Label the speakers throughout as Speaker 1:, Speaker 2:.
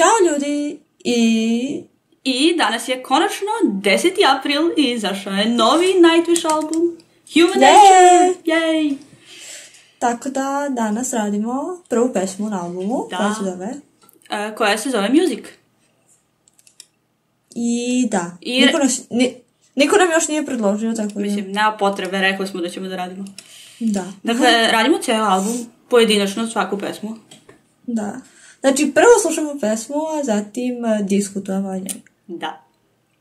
Speaker 1: Ćao ljudi i...
Speaker 2: I danas je konačno 10. april i izašao je novi Nightwish album. Human Nature! Yay!
Speaker 1: Tako da danas radimo prvu pesmu na albumu,
Speaker 2: Da.
Speaker 1: koja se zove.
Speaker 2: Uh, koja se zove Music.
Speaker 1: I da,
Speaker 2: I-
Speaker 1: niko, nas, ni, niko nam još nije predložio, tako da...
Speaker 2: Mislim, nema potrebe, rekli smo da ćemo da radimo.
Speaker 1: Da,
Speaker 2: Dakle, radimo cijel album, pojedinačno svaku pesmu.
Speaker 1: da. Znači, prvo slušamo pesmu, a zatim eh, diskutujemo o njoj.
Speaker 2: Da.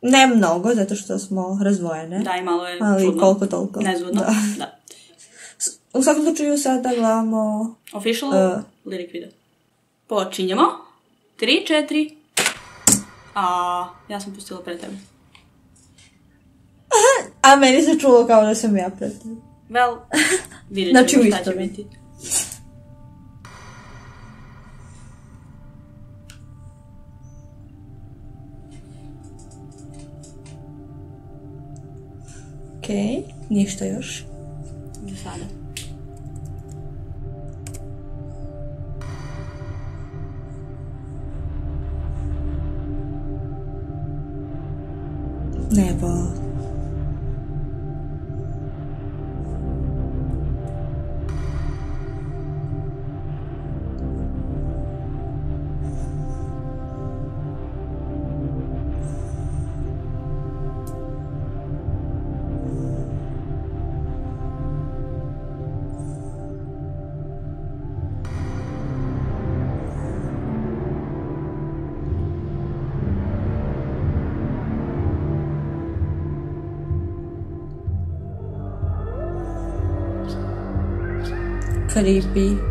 Speaker 1: Ne mnogo, zato što smo razvojene.
Speaker 2: Da, i malo je
Speaker 1: Ali
Speaker 2: čudno.
Speaker 1: koliko toliko.
Speaker 2: Nezvodno.
Speaker 1: Da.
Speaker 2: Da.
Speaker 1: U svakom slučaju sada gledamo...
Speaker 2: Official
Speaker 1: Uh.
Speaker 2: lyric video. Počinjemo. 3, 4. A, ja sam pustila pre tebe.
Speaker 1: A meni se čulo kao da sam ja pred...
Speaker 2: Well, vidjet
Speaker 1: Znači,
Speaker 2: ćemo
Speaker 1: u
Speaker 2: šta će biti.
Speaker 1: Okej, ništa još.
Speaker 2: Za
Speaker 1: Creepy.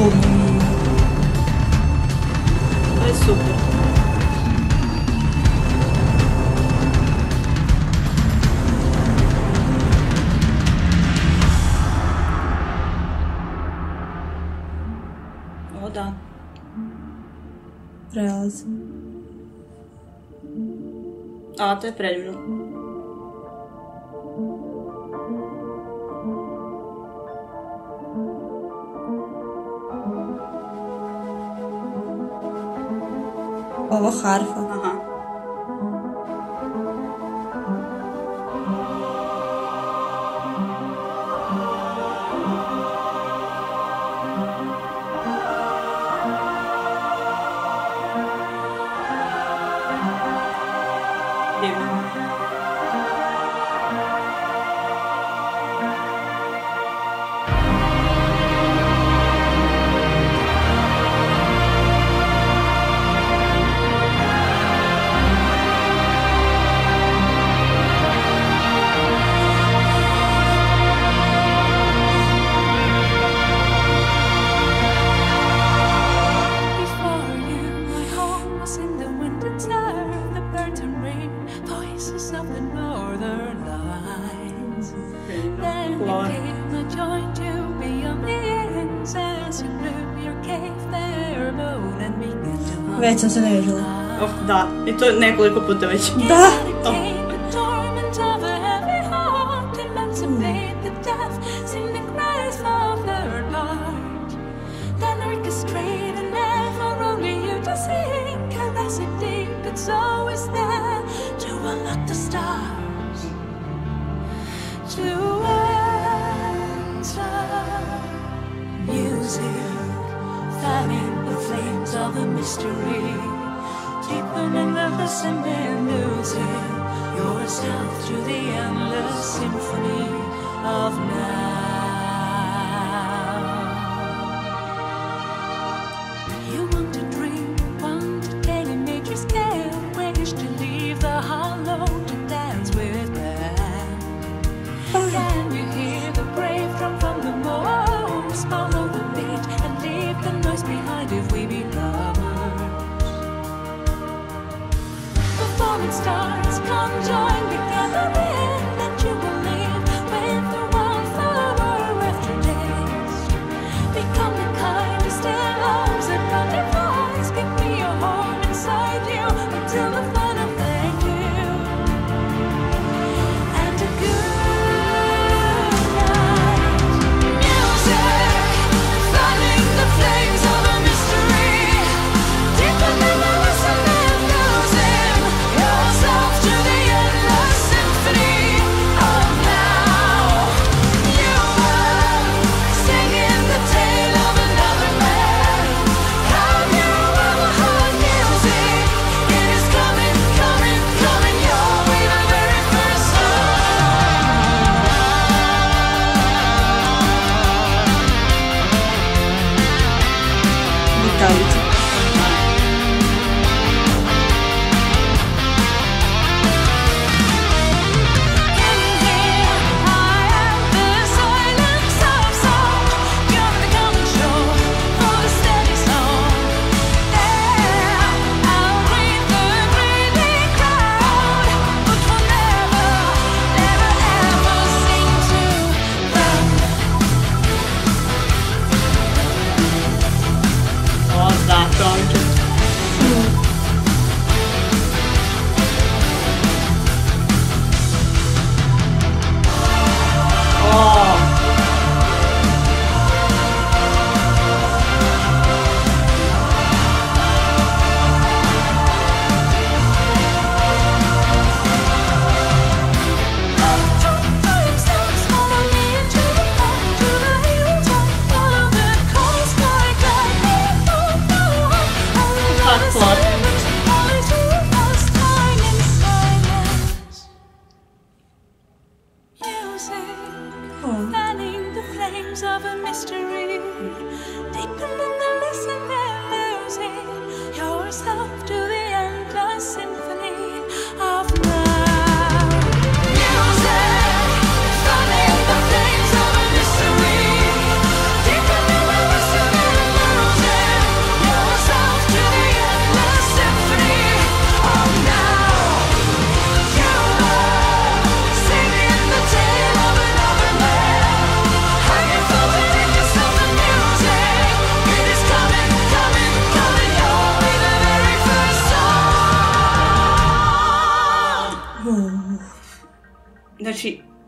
Speaker 1: Bum.
Speaker 2: To je super. O da.
Speaker 1: Prelazim.
Speaker 2: A, to je predivno.
Speaker 1: Ovo harfa.
Speaker 2: Aha.
Speaker 1: Sam se nežila.
Speaker 2: Of, da. I to nekoliko puta već.
Speaker 1: Da.
Speaker 3: Eradicate the mystery, deepening the listening music, yourself to the endless symphony of now. stars, come join together. Fanning the flames of a mystery, deepen in the listen and losing yourself to the endless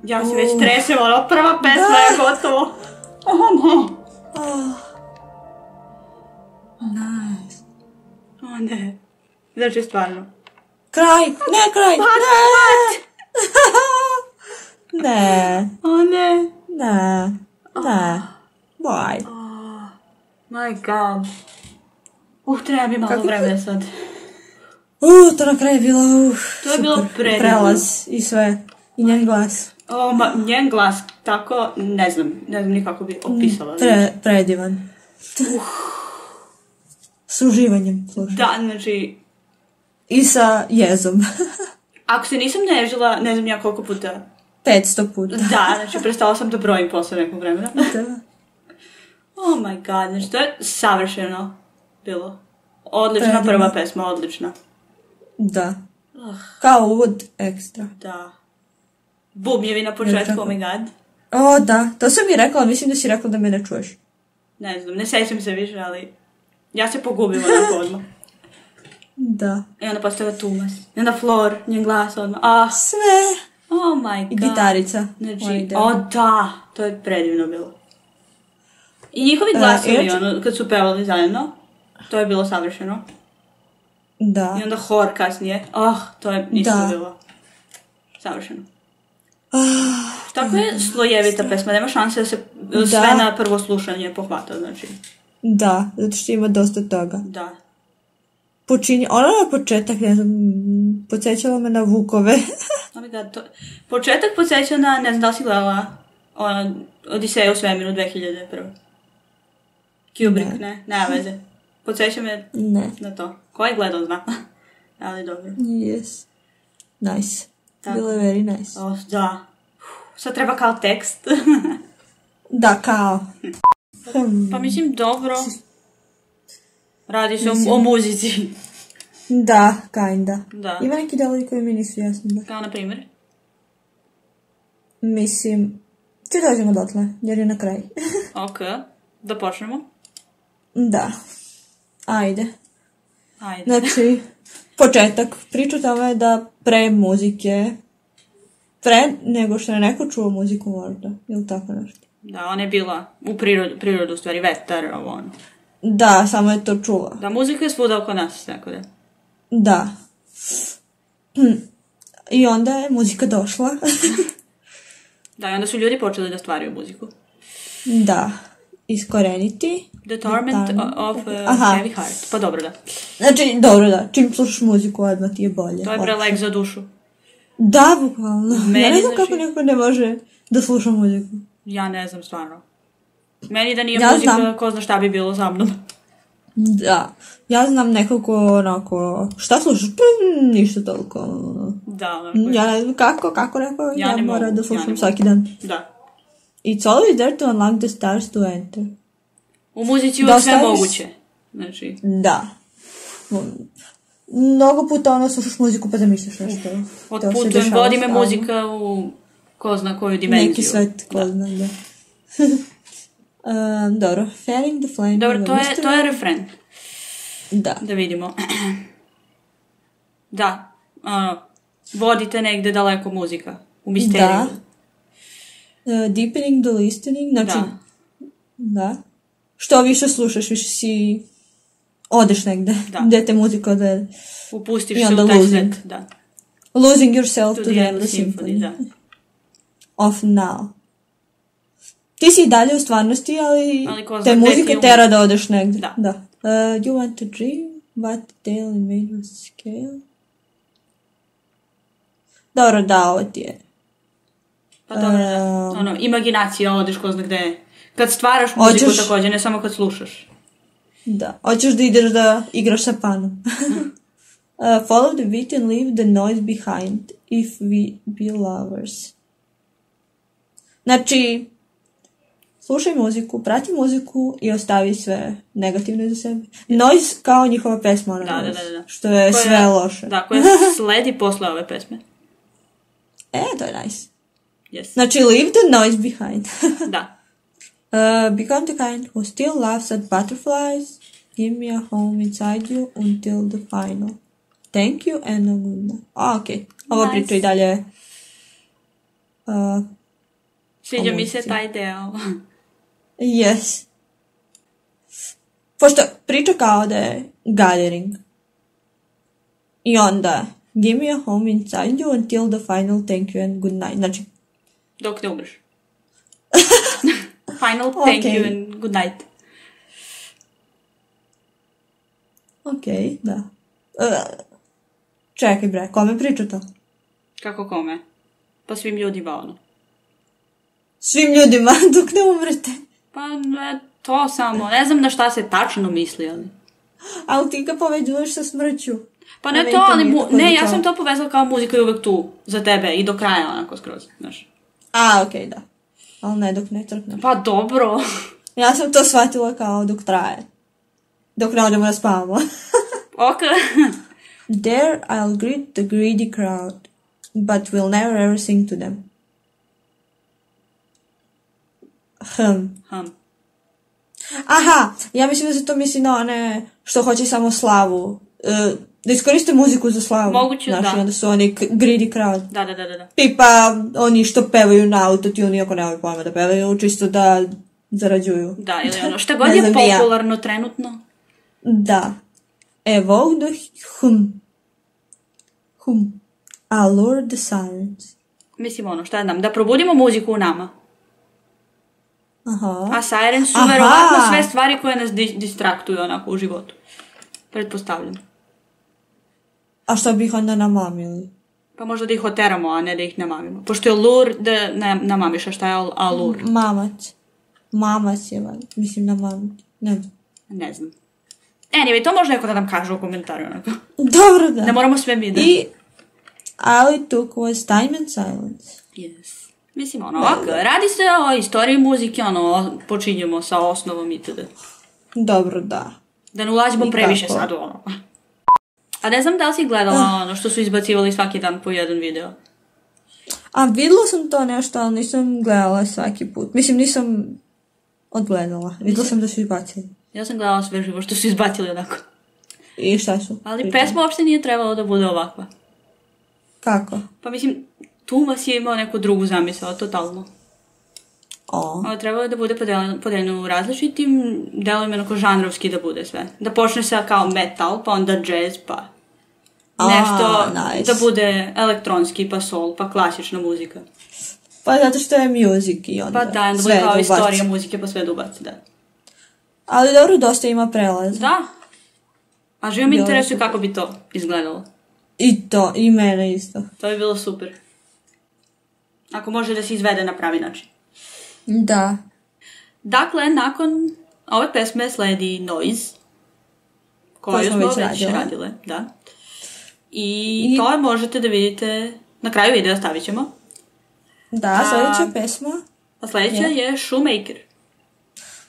Speaker 2: ja se već tresem, ono, prva pesma je gotovo. O, ne.
Speaker 1: Nice.
Speaker 2: O, ne. Znači, stvarno.
Speaker 1: Kraj! Ne, kraj! Ne! ne,
Speaker 2: O, ne.
Speaker 1: ne, ne. Why?
Speaker 2: My god. Uh, treba mi malo
Speaker 1: Kako-
Speaker 2: vremena sad.
Speaker 1: Uh, to na kraju je bilo, uh,
Speaker 2: To je bilo
Speaker 1: super.
Speaker 2: predivno.
Speaker 1: Prelaz i sve. I njen glas.
Speaker 2: O, ma, njen glas tako, ne znam, ne znam nikako bi opisala.
Speaker 1: Pre, predivan. S uživanjem slušam.
Speaker 2: Da, znači,
Speaker 1: I sa jezom.
Speaker 2: ako se nisam nežila, ne znam ja koliko puta.
Speaker 1: 500 puta.
Speaker 2: Da, znači, prestala sam da brojim posle nekog vremena.
Speaker 1: Da.
Speaker 2: Oh my god, znači, to je savršeno bilo. Odlična
Speaker 1: Predivno.
Speaker 2: prva pesma, odlična.
Speaker 1: Da. Kao uvod ekstra.
Speaker 2: Da. Bubnjevi na početku, oh my god.
Speaker 1: O, da. To sam mi rekla, mislim da si rekla da me ne čuješ.
Speaker 2: Ne znam, ne sećam se više, ali ja se pogubila onako odmah.
Speaker 1: Da.
Speaker 2: I onda postala Tumas. I onda Flor, njen glas odmah. Ah,
Speaker 1: Sve.
Speaker 2: oh my god.
Speaker 1: I gitarica.
Speaker 2: Znači,
Speaker 1: Ovaj
Speaker 2: o da, to je predivno bilo. I njihovi
Speaker 1: E,
Speaker 2: glasovi,
Speaker 1: inače-
Speaker 2: ono, kad su pevali zajedno, to je bilo savršeno.
Speaker 1: Da.
Speaker 2: I onda hor kasnije, oh, to je isto
Speaker 1: Da.
Speaker 2: bilo savršeno. Tako je slojevita pesma, nema šanse da se e, sve
Speaker 1: Da.
Speaker 2: na prvo slušanje pohvata, znači,
Speaker 1: Da, zato što ima dosta toga.
Speaker 2: da.
Speaker 1: Počinje, ona na početak, ne znam, podsjećala me na Vukove.
Speaker 2: My god, to... Početak podsjeća na, ne znam da li si gledala, ono, Odiseja u svemiru 2001. Kubrick, ne,
Speaker 1: Ne.
Speaker 2: nema veze. Podsjeća me
Speaker 1: ne.
Speaker 2: na to. Ko je gledao zna. Ali dobro.
Speaker 1: Yes. Nice.
Speaker 2: Tako.
Speaker 1: Bilo je very nice.
Speaker 2: O, da. Sad treba kao tekst.
Speaker 1: Da, kao.
Speaker 2: pa mislim, dobro. Radi se o,
Speaker 1: Mislim-
Speaker 2: o muzici.
Speaker 1: Da, kinda.
Speaker 2: Da.
Speaker 1: Ima neki delovi koji mi nisu jasni. Da.
Speaker 2: Kao na primjer.
Speaker 1: Mislim, ti dođemo dotle, jer je na kraj.
Speaker 2: Ok, da počnemo.
Speaker 1: da. Ajde.
Speaker 2: Ajde.
Speaker 1: Znači, početak. Priča o tome je da pre muzike, pre nego što je neko čuo muziku možda, ili tako nešto.
Speaker 2: Da, ona je bila u prirodu, prirodu u stvari, vetar, ovo ono.
Speaker 1: Da, samo je to čuo.
Speaker 2: Da, muzika je svuda oko nas, tako da.
Speaker 1: Da. I onda je muzika došla.
Speaker 2: Da, i onda su ljudi počeli da stvaraju muziku.
Speaker 1: da. Iskoreniti.
Speaker 2: The Torment of uh,
Speaker 1: Aha.
Speaker 2: Heavy Heart. Pa dobro, da.
Speaker 1: Znači, dobro da, čim slušaš muziku, odmah ti je bolje.
Speaker 2: To je bre lek za dušu.
Speaker 1: Da, bukvalno.
Speaker 2: Meni,
Speaker 1: ja ne znam
Speaker 2: znači-
Speaker 1: kako neko ne može da sluša muziku.
Speaker 2: Ja ne znam stvarno. Meni da nije
Speaker 1: Ja
Speaker 2: muzika,
Speaker 1: znam.
Speaker 2: ko zna šta bi bilo za mnom.
Speaker 1: Da. Ja znam nekog ko onako, šta slušaš? Pa, ništa toliko. ono.
Speaker 2: Da, onako.
Speaker 1: Ja ne znam kako, kako neko, ja,
Speaker 2: Ja ne
Speaker 1: moram
Speaker 2: mogu,
Speaker 1: da
Speaker 2: ja
Speaker 1: slušam
Speaker 2: ne mogu.
Speaker 1: svaki dan.
Speaker 2: Da.
Speaker 1: It's always there to unlock the stars to enter.
Speaker 2: U muzici
Speaker 1: Da
Speaker 2: uvijek sve moguće. Znači,
Speaker 1: Da. Mnogo puta ono slušaš muziku pa zamišljaš nešto.
Speaker 2: Otputujem, vodi me muzika u ko zna koju dimenziju.
Speaker 1: Neki svet, ko zna, da. Um, dobro, fanning the flame.
Speaker 2: Dobro, to je, to je refren.
Speaker 1: Da.
Speaker 2: Da vidimo. da, ono, vodite negde daleko muzika. U misteriju.
Speaker 1: Da. Uh, deepening the listening, znači,
Speaker 2: Da.
Speaker 1: da. Što više slušaš, više si odeš negde,
Speaker 2: Da.
Speaker 1: gde te muzika odvede.
Speaker 2: Upustiš
Speaker 1: I
Speaker 2: se u taj
Speaker 1: losing.
Speaker 2: svet. Da.
Speaker 1: Losing yourself
Speaker 2: To
Speaker 1: to,
Speaker 2: the
Speaker 1: the
Speaker 2: symphony, da.
Speaker 1: of now. Ti si i dalje u stvarnosti, ali,
Speaker 2: Ali zna
Speaker 1: te muzika tera da odeš negde.
Speaker 2: Da.
Speaker 1: da. Uh, you want to dream, but in major scale. Dobro, da, ovo ti je.
Speaker 2: Pa dobro, da.
Speaker 1: Ehm.
Speaker 2: Ono, imaginacija, odeš ko zna gde. Kad stvaraš muziku
Speaker 1: Hoćeš-
Speaker 2: također, ne samo kad slušaš.
Speaker 1: Da. Hoćeš da ideš da igraš sa panom. uh, follow the beat and leave the noise behind if we be lovers. Znači, slušaj muziku, prati muziku i ostavi sve negativno za sebe. Noise kao njihova pesma, ona
Speaker 2: Da, da, da, da.
Speaker 1: što je
Speaker 2: Koja-
Speaker 1: sve loše.
Speaker 2: Da, koja sledi posle ove pesme.
Speaker 1: E, to je nice.
Speaker 2: Yes.
Speaker 1: Znači, leave the noise behind.
Speaker 2: Da.
Speaker 1: Uh, become the kind who still laughs at butterflies. Give me a home inside you until the final. Thank you and a good night. A, ok. Ova
Speaker 2: Nice.
Speaker 1: priča i dalje... Uh,
Speaker 2: Sviđa mi se taj deo.
Speaker 1: yes. Pošto priča kao da je gathering. I onda... Give me a home inside you until the final thank you and good night. Znači,
Speaker 2: Dok ne umreš. Final, thank
Speaker 1: Ok.
Speaker 2: you and good night.
Speaker 1: ok, da. Uh, čekaj bre, kome priča to?
Speaker 2: Kako kome? Pa svim ljudima ono.
Speaker 1: Svim ljudima dok ne umrete.
Speaker 2: Pa ne, to samo. Ne znam na šta se tačno misli, ali...
Speaker 1: Ali ti ga poveđuješ sa smrću.
Speaker 2: Pa ne
Speaker 1: meni
Speaker 2: to, ali mu, ne, ja sam to povezala kao muzika je uvek tu za tebe i do kraja onako skroz, znaš.
Speaker 1: A, okej, da. Ali ne dok ne trkneš.
Speaker 2: Pa dobro.
Speaker 1: Ja sam to shvatila kao dok traje. Dok ne odemo da spavamo.
Speaker 2: ok.
Speaker 1: There I'll greet the greedy crowd, but will never ever sing to them. Hm.
Speaker 2: Hm.
Speaker 1: Aha, ja mislim da se to misli na one što hoće samo slavu. E, da iskoriste muziku za slavu.
Speaker 2: Moguće,
Speaker 1: Znaš,
Speaker 2: da.
Speaker 1: onda su oni greedy crowd.
Speaker 2: Da, da, da, da.
Speaker 1: Tipa, oni što pevaju na autotune, iako nemaju pojma da pevaju, čisto da zarađuju.
Speaker 2: Da, ili ono, šta god je
Speaker 1: znam ni ja.
Speaker 2: popularno trenutno.
Speaker 1: Da. Evoke the hum. Hum. Allure the silence.
Speaker 2: Mislim ono, šta znam, da probudimo muziku u nama.
Speaker 1: Aha.
Speaker 2: A siren su
Speaker 1: Aha.
Speaker 2: verovatno sve stvari koje nas di- distraktuju onako u životu. Pretpostavljam.
Speaker 1: A što bi ih onda namamili?
Speaker 2: Pa možda da ih oteramo, a ne da ih namamimo. Pošto je lur da ne, namamiš, a šta je al- alur?
Speaker 1: Mamac. Mamac je, valjda. mislim namamiti. Ne znam.
Speaker 2: Ne znam. Anyway, to može neko da nam kaže u komentaru onako.
Speaker 1: Dobro da.
Speaker 2: Ne moramo sve mi da...
Speaker 1: I all it took was time and silence.
Speaker 2: Yes. Mislim, ono, ovako, radi se o istoriji muzike, ono, počinjemo sa osnovom itd.
Speaker 1: Dobro da.
Speaker 2: Da ne ulazimo previše sad u ono. A ne znam da li si gledala ono što su izbacivali svaki dan po jedan video.
Speaker 1: A videla sam to nešto, ali nisam gledala svaki put. Mislim, nisam odgledala. Videla sam da su izbacili.
Speaker 2: Ja sam gledala sve živo što su izbacili onako.
Speaker 1: I šta su?
Speaker 2: Ali
Speaker 1: pričali?
Speaker 2: pesma uopšte nije trebalo da bude ovakva.
Speaker 1: Kako?
Speaker 2: Pa mislim, Tumas je imao neku drugu zamisao, totalno.
Speaker 1: O.
Speaker 2: Ovo trebalo je da bude podeljeno, podeljeno u različitim delovima, onako žanrovski da bude sve. Da počne sa kao metal, pa onda jazz, pa
Speaker 1: A,
Speaker 2: nešto
Speaker 1: nice.
Speaker 2: da bude elektronski, pa soul, pa klasična muzika.
Speaker 1: Pa zato što je music i onda
Speaker 2: Pa da, onda bude kao
Speaker 1: ubaci.
Speaker 2: istorija muzike, pa sve da ubaci, da.
Speaker 1: Ali dobro, dosta ima prelaza.
Speaker 2: Da. A živo mi interesuje kako bi to izgledalo.
Speaker 1: I to, i mene isto.
Speaker 2: To bi bilo super. Ako može da se izvede na pravi način.
Speaker 1: Da.
Speaker 2: Dakle, nakon ove pesme sledi Noise, koju smo već, radile.
Speaker 1: radile.
Speaker 2: da. I,
Speaker 1: I-
Speaker 2: to možete da vidite, na kraju videa stavit ćemo.
Speaker 1: Da,
Speaker 2: A-
Speaker 1: sljedeća pesma.
Speaker 2: A sljedeća
Speaker 1: Je.
Speaker 2: je Shoemaker.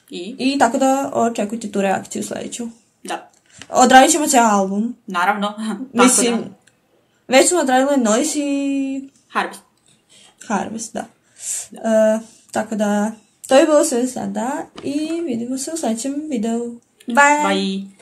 Speaker 2: I,
Speaker 1: I tako da očekujte tu reakciju sljedeću.
Speaker 2: da,
Speaker 1: Odradit ćemo cijel album.
Speaker 2: naravno.
Speaker 1: Mislim,
Speaker 2: da.
Speaker 1: već smo odradili Noise i
Speaker 2: Harvest.
Speaker 1: Harvest, da. E, tako da, to je bilo sve sada i vidimo se u sljedećem videu. Bye!
Speaker 2: Bye.